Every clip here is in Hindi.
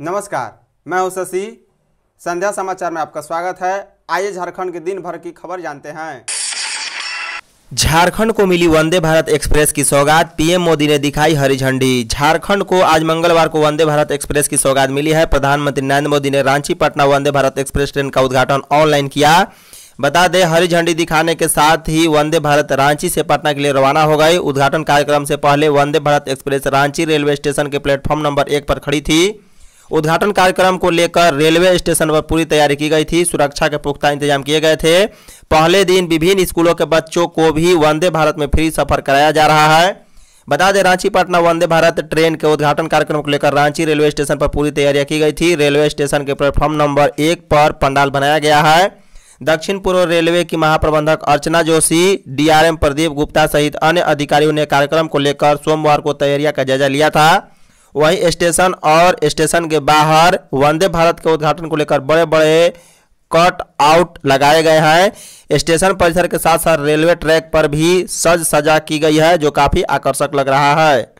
नमस्कार, मैं हूँ शशि। संध्या समाचार में आपका स्वागत है। आइए झारखंड के दिन भर की खबर जानते हैं। झारखंड को मिली वंदे भारत एक्सप्रेस की सौगात, पीएम मोदी ने दिखाई हरी झंडी। झारखंड को आज मंगलवार को वंदे भारत एक्सप्रेस की सौगात मिली है। प्रधानमंत्री नरेंद्र मोदी ने रांची पटना वंदे भारत एक्सप्रेस ट्रेन का उद्घाटन ऑनलाइन किया। बता दें, हरी झंडी दिखाने के साथ ही वंदे भारत रांची से पटना के लिए रवाना हो गई। उद्घाटन कार्यक्रम से पहले Vande Bharat express Ranchi railway station के प्लेटफॉर्म नंबर एक पर खड़ी थी। उद्घाटन कार्यक्रम को लेकर रेलवे स्टेशन पर पूरी तैयारी की गई थी। सुरक्षा के पुख्ता इंतज़ाम किए गए थे। पहले दिन विभिन्न स्कूलों के बच्चों को भी वंदे भारत में फ्री सफ़र कराया जा रहा है। बता दें, रांची, पटना वंदे भारत ट्रेन के उद्घाटन कार्यक्रम को लेकर रांची रेलवे स्टेशन पर पूरी तैयारियाँ की गई थी। रेलवे स्टेशन के प्लेटफॉर्म नंबर एक पर पंडाल बनाया गया है। दक्षिण पूर्व रेलवे की महाप्रबंधक अर्चना जोशी, डीआरएम प्रदीप गुप्ता सहित अन्य अधिकारियों ने कार्यक्रम को लेकर सोमवार को तैयारियाँ का जायजा लिया था। वहीं स्टेशन और स्टेशन के बाहर वंदे भारत के उद्घाटन को लेकर बड़े बड़े कट आउट लगाए गए हैं। स्टेशन परिसर के साथ साथ रेलवे ट्रैक पर भी सज सजा की गई है, जो काफ़ी आकर्षक लग रहा है।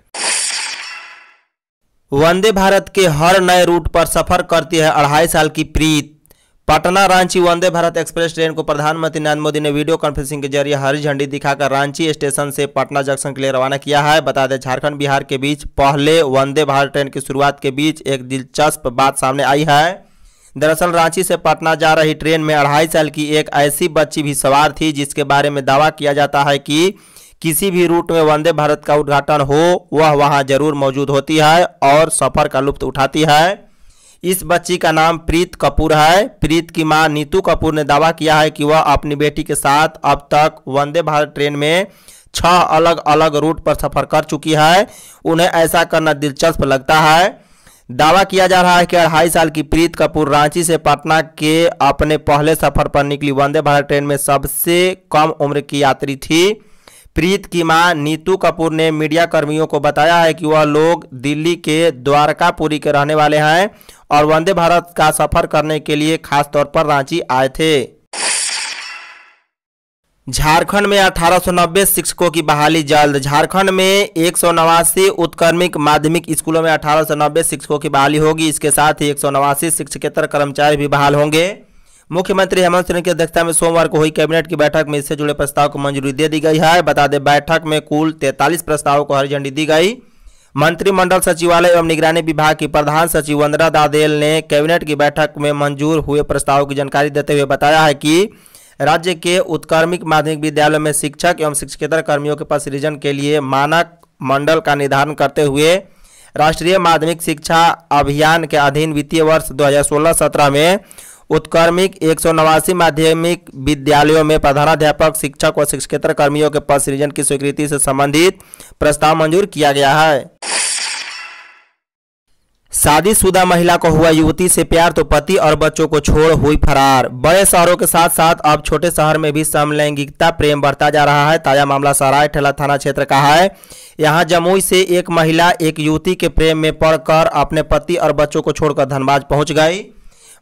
वंदे भारत के हर नए रूट पर सफ़र करती है अढ़ाई साल की प्रीत। पटना रांची वंदे भारत एक्सप्रेस ट्रेन को प्रधानमंत्री नरेंद्र मोदी ने वीडियो कॉन्फ्रेंसिंग के ज़रिए हरी झंडी दिखाकर रांची स्टेशन से पटना जंक्शन के लिए रवाना किया है। बता दें, झारखंड, बिहार के बीच पहले वंदे भारत ट्रेन की शुरुआत के बीच एक दिलचस्प बात सामने आई है। दरअसल, रांची से पटना जा रही ट्रेन में अढ़ाई साल की एक ऐसी बच्ची भी सवार थी, जिसके बारे में दावा किया जाता है कि किसी भी रूट में वंदे भारत का उद्घाटन हो, वह वहाँ ज़रूर मौजूद होती है और सफ़र का लुप्त उठाती है। इस बच्ची का नाम प्रीत कपूर है। प्रीत की माँ नीतू कपूर ने दावा किया है कि वह अपनी बेटी के साथ अब तक वंदे भारत ट्रेन में छह अलग अलग रूट पर सफ़र कर चुकी है। उन्हें ऐसा करना दिलचस्प लगता है। दावा किया जा रहा है कि अढ़ाई साल की प्रीत कपूर रांची से पटना के अपने पहले सफ़र पर निकली वंदे भारत ट्रेन में सबसे कम उम्र की यात्री थी। प्रीत की माँ नीतू कपूर ने मीडिया कर्मियों को बताया है कि वह लोग दिल्ली के द्वारकापुरी के रहने वाले हैं और वंदे भारत का सफ़र करने के लिए खास तौर पर रांची आए थे। झारखंड में 1890 शिक्षकों की बहाली जल्द। झारखंड में एक उत्क्रमिक माध्यमिक स्कूलों में 1890 शिक्षकों की बहाली होगी। इसके साथ ही एक शिक्षकेतर कर्मचारी भी बहाल होंगे। मुख्यमंत्री हेमंत सोरेन की अध्यक्षता में सोमवार को हुई कैबिनेट की बैठक में इससे जुड़े प्रस्ताव को मंजूरी दे दी गई है। बता दें, बैठक में कुल 43 प्रस्तावों को हरी झंडी दी गई। मंत्रिमंडल सचिवालय एवं निगरानी विभाग की प्रधान सचिव वंदना दादेल ने कैबिनेट की बैठक में मंजूर हुए प्रस्ताव की जानकारी देते हुए बताया है कि राज्य के उत्क्रमिक माध्यमिक विद्यालयों में शिक्षक एवं शिक्षकेतर कर्मियों के पास सृजन के लिए मानक मंडल का निर्धारण करते हुए राष्ट्रीय माध्यमिक शिक्षा अभियान के अधीन वित्तीय वर्ष 2016-17 में उत्क्रमिक एक सौ नवासी माध्यमिक विद्यालयों में प्रधानाध्यापक, शिक्षक व शिक्षकेतर कर्मियों के पद सृजन की स्वीकृति से संबंधित प्रस्ताव मंजूर किया गया है। शादीशुदा महिला को हुआ युवती से प्यार तो पति और बच्चों को छोड़ हुई फरार। बड़े शहरों के साथ साथ अब छोटे शहर में भी समलैंगिकता प्रेम बढ़ता जा रहा है। ताज़ा मामला सराय ठेला थाना क्षेत्र का है। यहाँ जमुई से एक महिला एक युवती के प्रेम में पड़कर अपने पति और बच्चों को छोड़कर धनबाद पहुँच गई।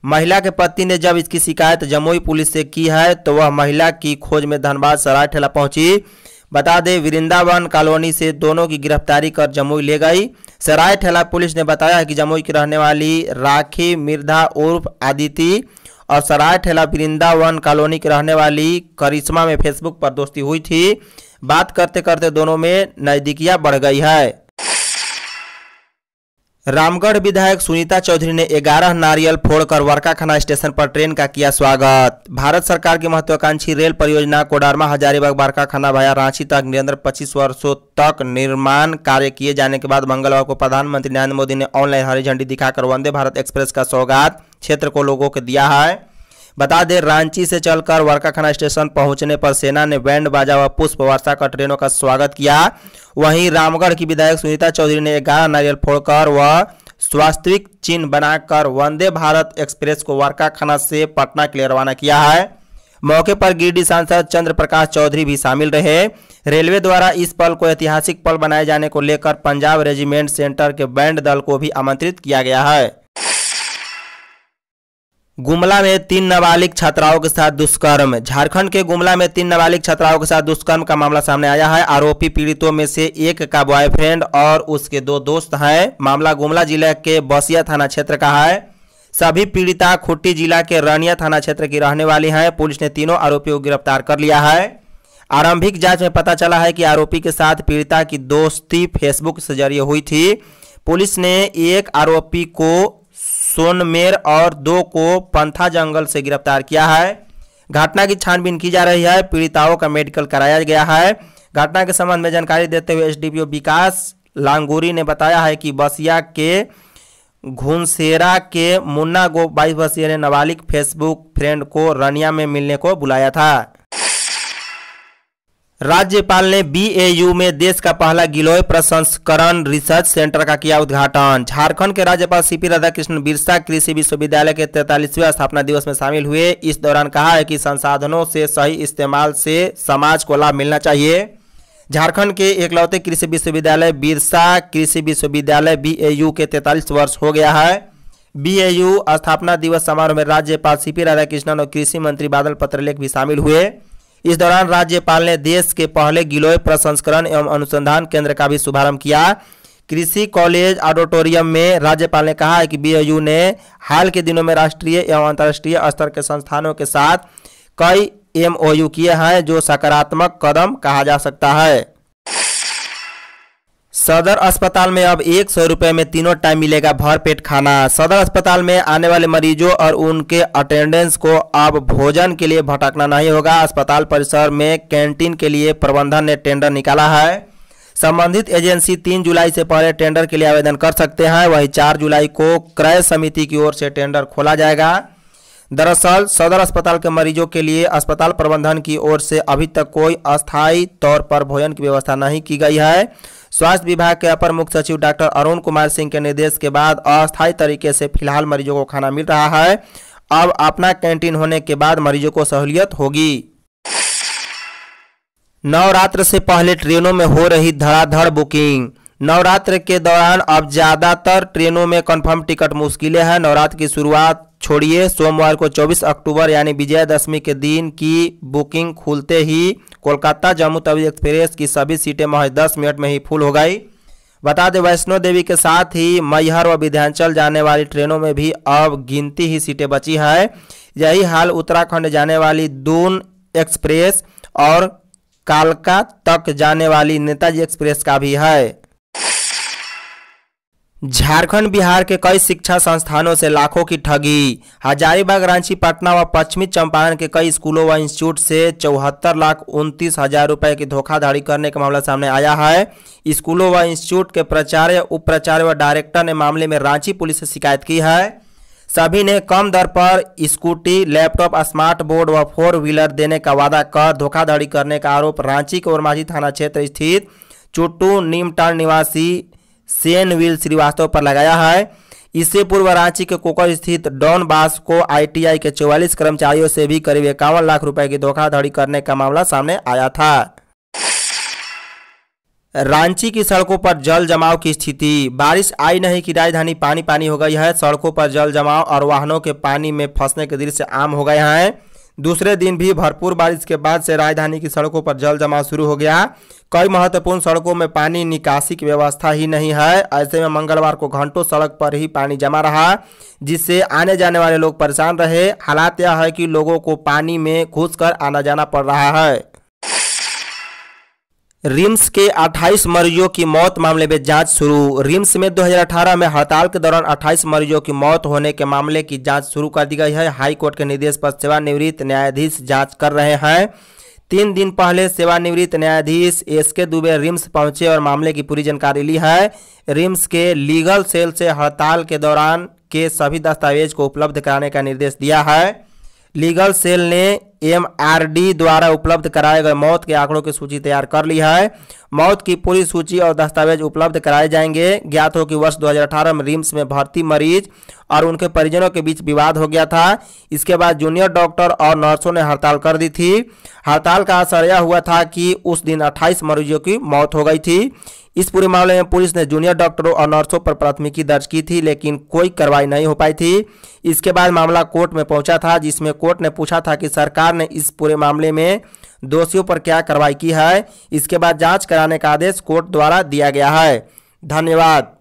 महिला के पति ने जब इसकी शिकायत जमुई पुलिस से की है तो वह महिला की खोज में धनबाद सराय ठेला पहुँची। बता दें, वृंदावन कॉलोनी से दोनों की गिरफ्तारी कर जमुई ले गई। सराय ठेला पुलिस ने बताया कि जमुई की रहने वाली राखी, मिर्धा, उर्फ़ आदिति और सराय ठेला वृंदावन कॉलोनी की रहने वाली करिश्मा में फेसबुक पर दोस्ती हुई थी। बात करते करते दोनों में नज़दीकियाँ बढ़ गई है। रामगढ़ विधायक सुनीता चौधरी ने 11 नारियल फोड़कर वर्काखाना स्टेशन पर ट्रेन का किया स्वागत। भारत सरकार की महत्वाकांक्षी रेल परियोजना कोडारमा हजारीबाग वर्काखाना भाया रांची तक निरंतर 25 वर्षों तक निर्माण कार्य किए जाने के बाद मंगलवार को प्रधानमंत्री नरेंद्र मोदी ने ऑनलाइन हरी झंडी दिखाकर वंदे भारत एक्सप्रेस का सौगात क्षेत्र को लोगों को दिया है। बता दें, रांची से चलकर वर्काखाना स्टेशन पहुँचने पर सेना ने बैंड बाजा व पुष्प वर्षा कर ट्रेनों का स्वागत किया। वहीं रामगढ़ की विधायक सुनीता चौधरी ने ग्यारह नारियल फोड़कर व स्वास्थ्यिक चिन्ह बनाकर वंदे भारत एक्सप्रेस को वर्काखाना से पटना के लिए रवाना किया है। मौके पर गिरडी सांसद चंद्र प्रकाश चौधरी भी शामिल रहे। रेलवे द्वारा इस पल को ऐतिहासिक पल बनाए जाने को लेकर पंजाब रेजिमेंट सेंटर के बैंड दल को भी आमंत्रित किया गया है। गुमला में तीन नाबालिग छात्राओं के साथ दुष्कर्म। झारखंड के गुमला में तीन नाबालिग छात्राओं के साथ दुष्कर्म का मामला सामने आया है। आरोपी पीड़ितों में से एक का बॉयफ्रेंड और उसके दो दोस्त हैं। मामला गुमला ज़िले के बसिया थाना क्षेत्र का है। सभी पीड़िता खुट्टी जिला के रनिया थाना क्षेत्र की रहने वाली हैं। पुलिस ने तीनों आरोपियों को गिरफ़्तार कर लिया है। आरंभिक जाँच में पता चला है कि आरोपी के साथ पीड़िता की दोस्ती फेसबुक से ज़रिए हुई थी। पुलिस ने एक आरोपी को सोनमेर और दो को पंथा जंगल से गिरफ़्तार किया है। घटना की छानबीन की जा रही है। पीड़िताओं का मेडिकल कराया गया है। घटना के संबंध में जानकारी देते हुए एसडीपीओ विकास लांगुरी ने बताया है कि बसिया के घुनसेरा के मुन्ना गो बाईस वर्षीय ने नाबालिग फेसबुक फ्रेंड को रनिया में मिलने को बुलाया था। राज्यपाल ने बीएयू में देश का पहला गिलोय प्रसंस्करण रिसर्च सेंटर का किया उद्घाटन। झारखंड के राज्यपाल सीपी राधाकृष्ण बिरसा कृषि विश्वविद्यालय के तैतालीसवें स्थापना दिवस में शामिल हुए। इस दौरान कहा है कि संसाधनों से सही इस्तेमाल से समाज को लाभ मिलना चाहिए। झारखंड के एकलौते कृषि विश्वविद्यालय बिरसा कृषि विश्वविद्यालय बीएयू के तैतालीस वर्ष हो गया है। बीएयू स्थापना दिवस समारोह में राज्यपाल सीपी राधाकृष्णन और कृषि मंत्री बादल पत्रलेख भी शामिल हुए। इस दौरान राज्यपाल ने देश के पहले गिलोय प्रसंस्करण एवं अनुसंधान केंद्र का भी शुभारंभ किया। कृषि कॉलेज ऑडिटोरियम में राज्यपाल ने कहा है कि बीएयू ने हाल के दिनों में राष्ट्रीय एवं अंतर्राष्ट्रीय स्तर के संस्थानों के साथ कई एमओयू किए हैं जो सकारात्मक कदम कहा जा सकता है। सदर अस्पताल में अब एक सौ रुपये में तीनों टाइम मिलेगा भरपेट खाना। सदर अस्पताल में आने वाले मरीजों और उनके अटेंडेंस को अब भोजन के लिए भटकना नहीं होगा। अस्पताल परिसर में कैंटीन के लिए प्रबंधन ने टेंडर निकाला है। संबंधित एजेंसी तीन जुलाई से पहले टेंडर के लिए आवेदन कर सकते हैं। वहीं चार जुलाई को क्रय समिति की ओर से टेंडर खोला जाएगा। दरअसल, सदर अस्पताल के मरीजों के लिए अस्पताल प्रबंधन की ओर से अभी तक कोई अस्थायी तौर पर भोजन की व्यवस्था नहीं की गई है। स्वास्थ्य विभाग के अपर मुख्य सचिव डॉक्टर अरुण कुमार सिंह के निर्देश के बाद अस्थायी तरीके से फ़िलहाल मरीजों को खाना मिल रहा है। अब अपना कैंटीन होने के बाद मरीजों को सहूलियत होगी। नवरात्र से पहले ट्रेनों में हो रही धड़ाधड़ बुकिंग। नवरात्र के दौरान अब ज़्यादातर ट्रेनों में कंफर्म टिकट मुश्किलें हैं। नवरात्र की शुरुआत छोड़िए। सोमवार को 24 अक्टूबर, यानी विजयदशमी के दिन की बुकिंग खुलते ही कोलकाता, जम्मू तवी एक्सप्रेस की सभी सीटें महज 10 मिनट में ही फुल हो गई। बता दें, वैष्णो देवी के साथ ही मैहर व विंध्याचल जाने वाली ट्रेनों में भी अब गिनती ही सीटें बची है। यही हाल उत्तराखंड जाने वाली दून एक्सप्रेस और कालका तक जाने वाली नेताजी एक्सप्रेस का भी है। झारखंड, बिहार के कई शिक्षा संस्थानों से लाखों की ठगी। हजारीबाग, रांची, पटना व पश्चिमी चंपारण के कई स्कूलों व इंस्टीट्यूट से चौहत्तर लाख उनतीस हज़ार रुपये की धोखाधड़ी करने का मामला सामने आया है। स्कूलों व इंस्टीट्यूट के प्राचार्य उप प्राचार्य व डायरेक्टर ने मामले में रांची पुलिस से शिकायत की है। सभी ने कम दर पर स्कूटी, लैपटॉप, स्मार्ट बोर्ड व फोर व्हीलर देने का वादा कर धोखाधड़ी करने का आरोप रांची के ओरमाझी थाना क्षेत्र स्थित चुट्टू नीमटाल निवासी सेनविल श्रीवास्तव पर लगाया है। इससे पूर्व रांची के कोकर स्थित डॉन बास को आईटीआई के 44 कर्मचारियों से भी करीब इक्यावन लाख रुपए की धोखाधड़ी करने का मामला सामने आया था। रांची की सड़कों पर जल जमाव की स्थिति। बारिश आई नहीं, कि राजधानी पानी पानी हो गई है। सड़कों पर जल जमाव और वाहनों के पानी में फंसने के दृश्य आम हो गए हैं। दूसरे दिन भी भरपूर बारिश के बाद से राजधानी की सड़कों पर जल जमाव शुरू हो गया। कई महत्वपूर्ण सड़कों में पानी निकासी की व्यवस्था ही नहीं है। ऐसे में मंगलवार को घंटों सड़क पर ही पानी जमा रहा, जिससे आने जाने वाले लोग परेशान रहे। हालात यह है कि लोगों को पानी में घुस आना जाना पड़ रहा है। रिम्स के 28 मरीजों की मौत, मामले में जाँच शुरू। रिम्स में 2018 में हड़ताल के दौरान 28 मरीजों की मौत होने के मामले की जाँच शुरू कर दी गई है। हाई कोर्ट के निर्देश पर सेवानिवृत्त न्यायाधीश जाँच कर रहे हैं। तीन दिन पहले सेवानिवृत्त न्यायाधीश एस के दुबे रिम्स पहुँचे और मामले की पूरी जानकारी ली है। रिम्स के लीगल सेल से हड़ताल के दौरान के सभी दस्तावेज़ को उपलब्ध कराने का निर्देश दिया है। लीगल सेल ने एमआरडी द्वारा उपलब्ध कराए गए मौत के आंकड़ों की सूची तैयार कर ली है। मौत की पूरी सूची और दस्तावेज़ उपलब्ध कराए जाएँगे। ज्ञात हो कि वर्ष 2018 में रिम्स में भर्ती मरीज़ और उनके परिजनों के बीच विवाद हो गया था। इसके बाद जूनियर डॉक्टर और नर्सों ने हड़ताल कर दी थी। हड़ताल का असर यह हुआ था कि उस दिन 28 मरीजों की मौत हो गई थी। इस पूरे मामले में पुलिस ने जूनियर डॉक्टरों और नर्सों पर प्राथमिकी दर्ज की थी, लेकिन कोई कार्रवाई नहीं हो पाई थी। इसके बाद मामला कोर्ट में पहुँचा था, जिसमें कोर्ट ने पूछा था कि सरकार ने इस पूरे मामले में दोषियों पर क्या कार्रवाई की है। इसके बाद जाँच कराने का आदेश कोर्ट द्वारा दिया गया है। धन्यवाद।